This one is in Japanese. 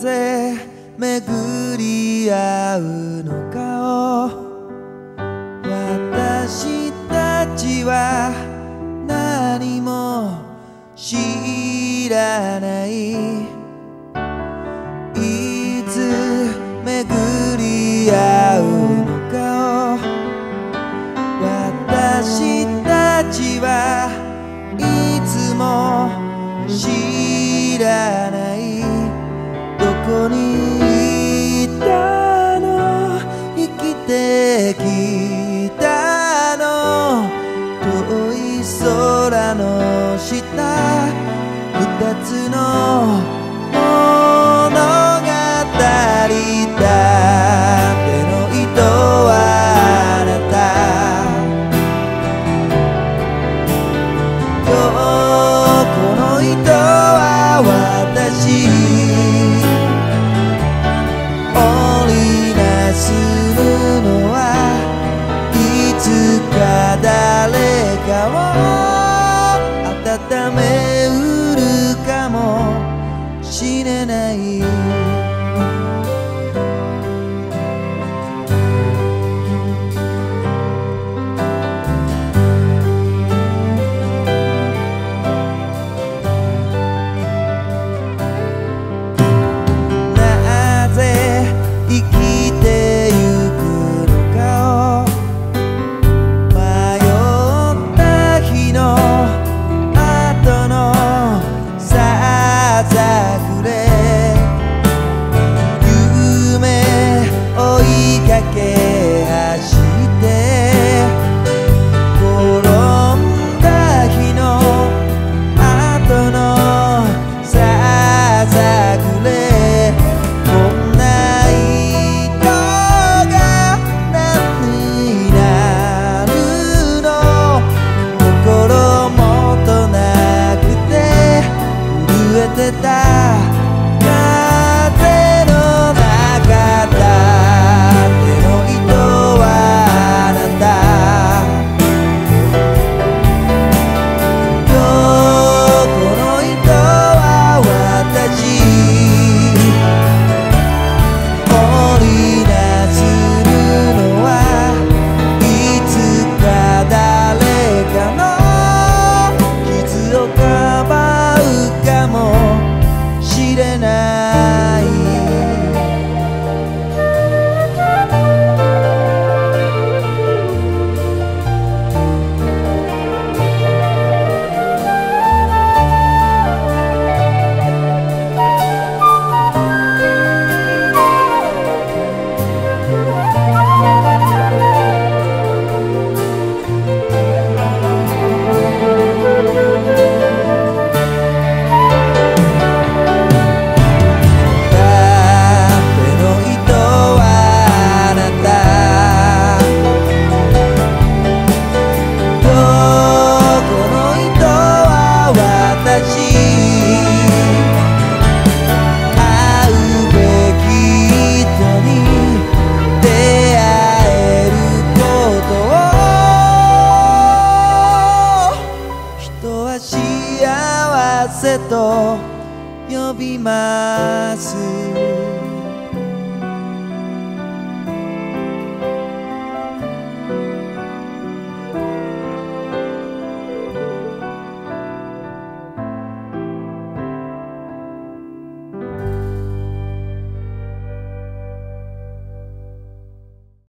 ぜ巡り合うのかを。私たちは何も知らない。死ねない eating out. ことは幸せと呼びます。